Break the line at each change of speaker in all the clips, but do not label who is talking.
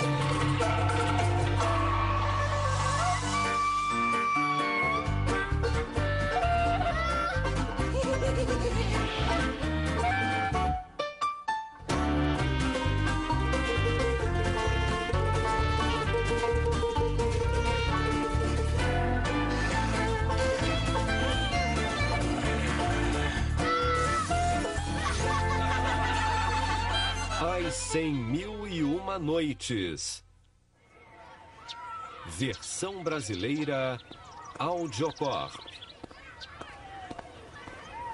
やった! Cem Mil e Uma Noites. Versão brasileira Audiocorp.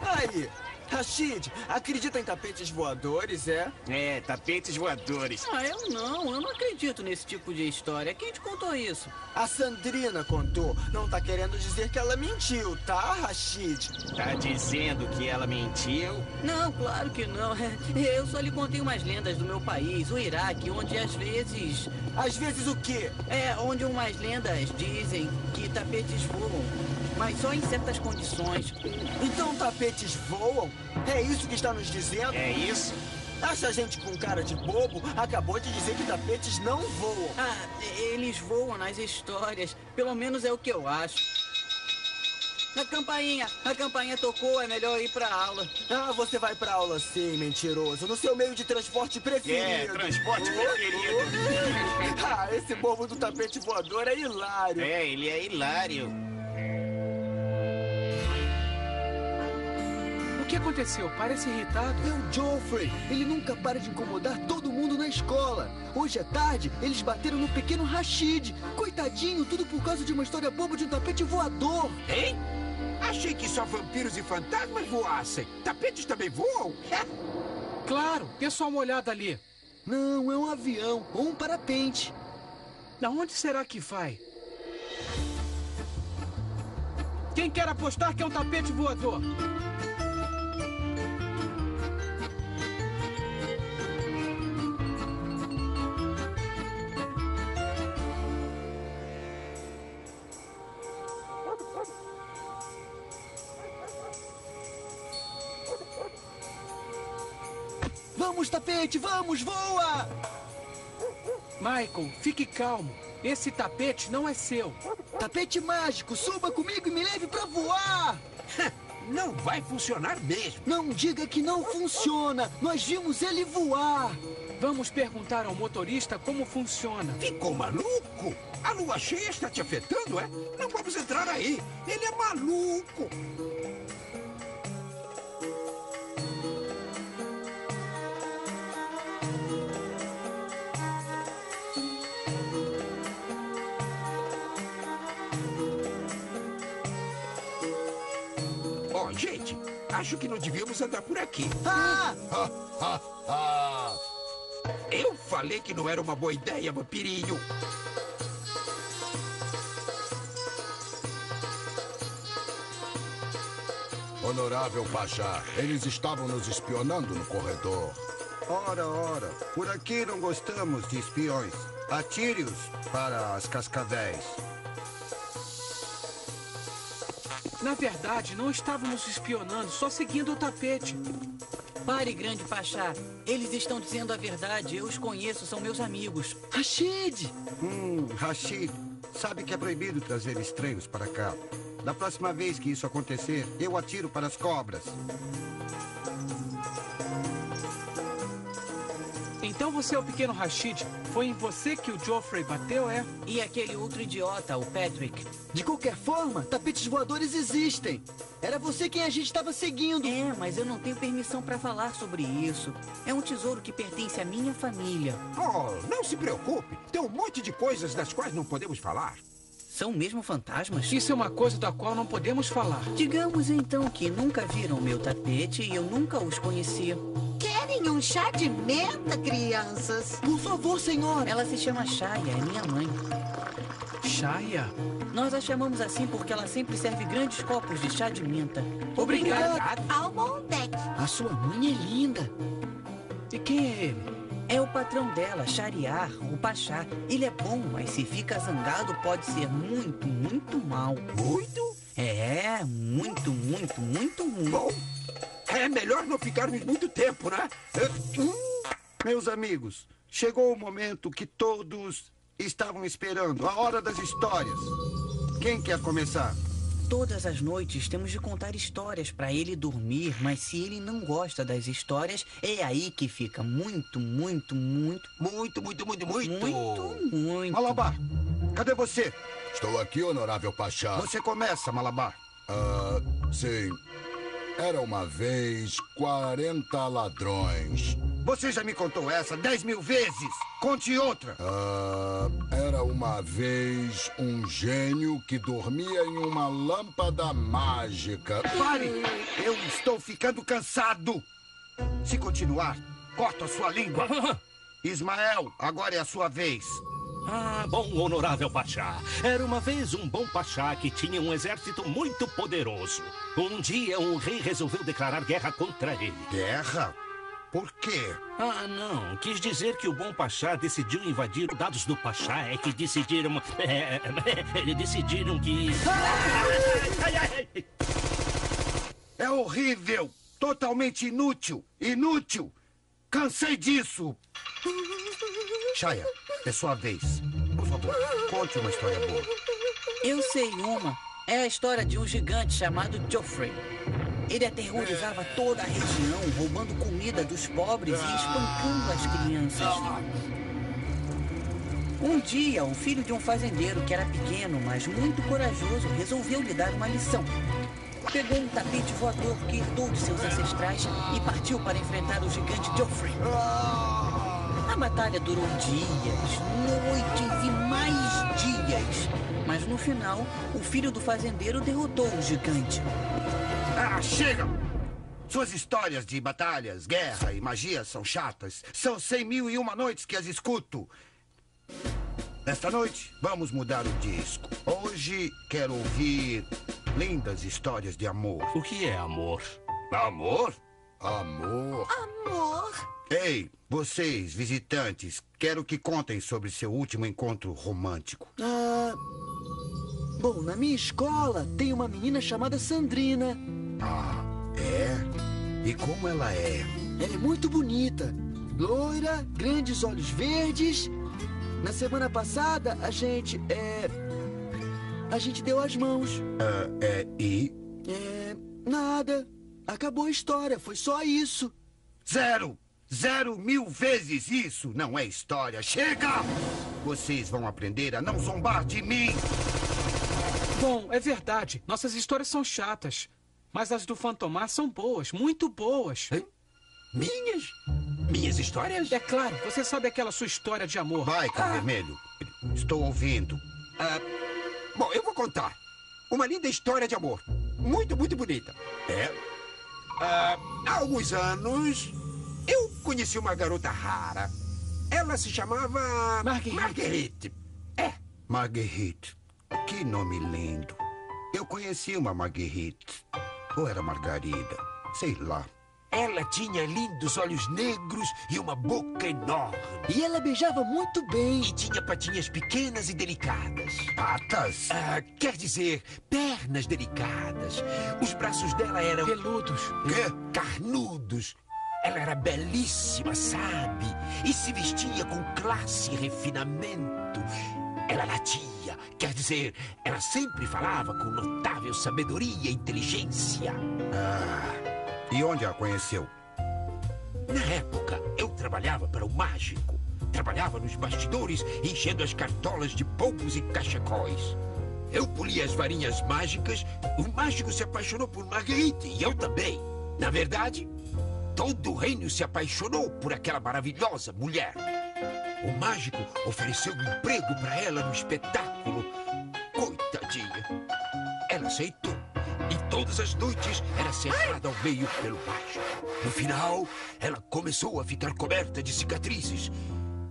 Aí, Rashid, acredita em tapetes voadores, é?
É, tapetes voadores.
Ah, eu não, eu não acredito nesse tipo de história. Quem te contou isso?
A Sandrina contou. Não tá querendo dizer que ela mentiu, tá, Rashid?
Tá dizendo que ela mentiu?
Não, claro que não. Eu só lhe contei umas lendas do meu país, o Iraque, onde às vezes.
Às vezes o quê?
É, onde umas lendas dizem tapetes voam. Mas só em certas condições.
Então tapetes voam? É isso que está nos dizendo?
É isso?
Acha a gente com cara de bobo? Acabou de dizer que tapetes não voam.
Ah, eles voam nas histórias. Pelo menos é o que eu acho. A campainha, a campainha tocou, é melhor ir pra aula.
Ah, você vai pra aula sim, mentiroso. No seu meio de transporte preferido.
É, transporte preferido.
ah, esse bobo do tapete voador é hilário.
É, ele é hilário.
Que aconteceu? Parece irritado.
É o Geoffrey. Ele nunca para de incomodar todo mundo na escola. Hoje à tarde, eles bateram no pequeno Rashid. Coitadinho, tudo por causa de uma história boba de um tapete voador.
Hein? Achei que só vampiros e fantasmas voassem. Tapetes também voam?
Claro, dê só uma olhada ali.
Não, é um avião ou um parapente.
Da onde será que vai? Quem quer apostar que é um tapete voador?
Vamos, tapete, vamos, voa!
Michael, fique calmo. Esse tapete não é seu.
Tapete mágico, suba comigo e me leve pra voar!
Não vai funcionar mesmo.
Não diga que não funciona. Nós vimos ele voar.
Vamos perguntar ao motorista como funciona.
Ficou maluco? A lua cheia está te afetando, é? Não vamos entrar aí. Ele é maluco. Acho que não devíamos andar por aqui.
Ah!
Eu falei que não era uma boa ideia, vampirinho.
Honorável Pajá, eles estavam nos espionando no corredor.
Ora, ora, por aqui não gostamos de espiões. Atire-os para as cascavéis.
Na verdade, não estávamos espionando, só seguindo o tapete.
Pare, grande Pachá. Eles estão dizendo a verdade. Eu os conheço, são meus amigos.
Rashid!
Hum, Rashid, sabe que é proibido trazer estranhos para cá. Da próxima vez que isso acontecer, eu atiro para as cobras.
Então você é o pequeno Rashid. Foi em você que o Geoffrey bateu, é?
E aquele outro idiota, o Patrick.
De qualquer forma, tapetes voadores existem. Era você quem a gente estava seguindo.
É, mas eu não tenho permissão para falar sobre isso. É um tesouro que pertence à minha família.
Oh, não se preocupe. Tem um monte de coisas das quais não podemos falar.
São mesmo fantasmas?
Isso é uma coisa da qual não podemos falar.
Digamos então que nunca viram meu tapete e eu nunca os conhecia.
Um chá de menta, crianças?
Por favor, senhora.
Ela se chama Shaya, é minha mãe.
Shaya?
Nós a chamamos assim porque ela sempre serve grandes copos de chá de menta.
Obrigado.
Almondec.
A sua mãe é linda.
E quem é ele?
É o patrão dela, Shariar, o Pachá. Ele é bom, mas se fica zangado pode ser muito, muito mal.
Muito?
É, muito, muito, muito ruim.
Bom, é melhor não ficarmos muito tempo, né?
Meus amigos, Chegou o momento que todos estavam esperando a hora das histórias. Quem quer começar?
Todas as noites temos de contar histórias para ele dormir, mas se ele não gosta das histórias, é aí que fica muito, muito, muito,
Muito, muito, muito, muito.
muito, muito.
Malabar, cadê você?
Estou aqui, honorável Pachá.
Você começa, Malabar.
Ah, sim. Era uma vez 40 ladrões.
Você já me contou essa dez mil vezes. Conte outra.
Ah, era uma vez um gênio que dormia em uma lâmpada mágica.
Pare! Eu estou ficando cansado. Se continuar, corto a sua língua. Ismael, agora é a sua vez.
Ah, bom, honorável Pachá. Era uma vez um bom Pachá que tinha um exército muito poderoso. Um dia, um rei resolveu declarar guerra contra ele.
Guerra? Por quê?
Ah, não. Quis dizer que o bom Pachá decidiu invadir os dados do Pachá. É que decidiram. É, eles decidiram que.
É horrível! Totalmente inútil! Inútil! Cansei disso! Shaya, é sua vez. Por favor, conte uma história boa.
Eu sei uma. É a história de um gigante chamado Geoffrey. Ele aterrorizava toda a região, roubando comida dos pobres e espancando as crianças. Um dia, o filho de um fazendeiro que era pequeno, mas muito corajoso, resolveu lhe dar uma lição. Pegou um tapete voador que herdou de seus ancestrais e partiu para enfrentar o gigante Geoffrey. A batalha durou dias, noites e mais dias. Mas no final, o filho do fazendeiro derrotou o gigante.
Ah, chega! Suas histórias de batalhas, guerra e magia são chatas. São cem mil e uma noites que as escuto. Nesta noite, vamos mudar o disco. Hoje quero ouvir lindas histórias de amor.
O que é amor?
Amor?
Amor.
Amor.
Ei, vocês, visitantes, quero que contem sobre seu último encontro romântico.
Ah. Bom, na minha escola tem uma menina chamada Sandrina.
Ah, é? E como ela é?
Ela é muito bonita. Loira, grandes olhos verdes. Na semana passada, a gente. É. A gente deu as mãos.
Ah, é, e?
É. Nada. Acabou a história, foi só isso.
Zero! Zero mil vezes isso não é história. Chega! Vocês vão aprender a não zombar de mim.
Bom, é verdade. Nossas histórias são chatas. Mas as do Fantomar são boas, muito boas.
Minhas? Minhas histórias?
É claro, você sabe aquela sua história de amor.
Vai,
Ah.
Cão Vermelho. Estou ouvindo.
Ah, bom, eu vou contar. Uma linda história de amor. Muito, muito bonita.
É?
Ah, há alguns anos, conheci uma garota rara. Ela se chamava...
Marguerite.
Marguerite. É,
Marguerite. Que nome lindo. Eu conheci uma Marguerite. Ou era Margarida? Sei lá.
ela tinha lindos olhos negros e uma boca enorme.
E ela beijava muito bem.
E tinha patinhas pequenas e delicadas.
Patas?
Ah, quer dizer, pernas delicadas. Os braços dela eram
Peludos.
Quê?
carnudos. Ela era belíssima, sabe? E se vestia com classe e refinamento. Ela latia, quer dizer, ela sempre falava com notável sabedoria e inteligência.
Ah. E onde a conheceu?
Na época, eu trabalhava para o mágico. Trabalhava nos bastidores, enchendo as cartolas de polvos e cachecóis. Eu polia as varinhas mágicas, o mágico se apaixonou por Marguerite e eu também. Na verdade, todo o reino se apaixonou por aquela maravilhosa mulher. O mágico ofereceu um emprego para ela no espetáculo. Coitadinha. Ela aceitou. E todas as noites era cerrada ao meio pelo mágico. No final, ela começou a ficar coberta de cicatrizes.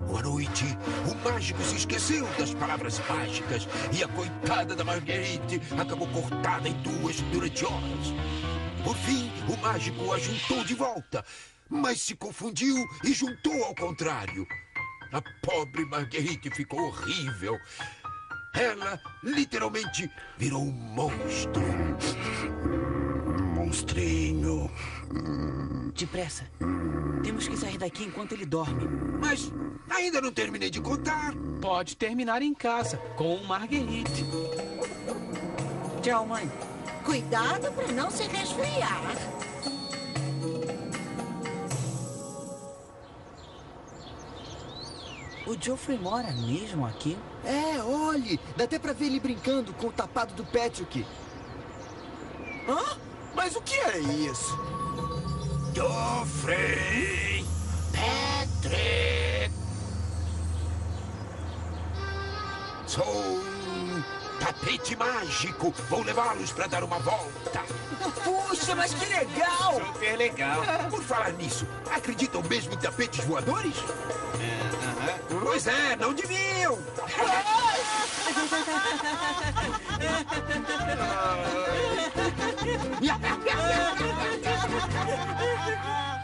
Uma noite, o mágico se esqueceu das palavras mágicas e a coitada da Marguerite acabou cortada em duas durante horas. Por fim, o mágico a juntou de volta, mas se confundiu e juntou ao contrário. A pobre Marguerite ficou horrível. Ela literalmente virou um monstro.
monstrinho.
Depressa. Temos que sair daqui enquanto ele dorme.
Mas ainda não terminei de contar.
Pode terminar em casa, com o Marguerite.
Tchau, mãe.
Cuidado para não se resfriar.
O Geoffrey mora mesmo aqui?
É, olhe, dá até pra ver ele brincando com o tapado do Patrick.
Hã? Mas o que é isso?
Joffrey! Patrick! Sou tapete mágico. Vou levá-los para dar uma volta.
Puxa, mas que legal!
Super legal.
Por falar nisso, acreditam mesmo em tapetes voadores?
É, aham.
Pois é, não deviam.